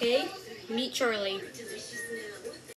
Okay? Meet Charlie.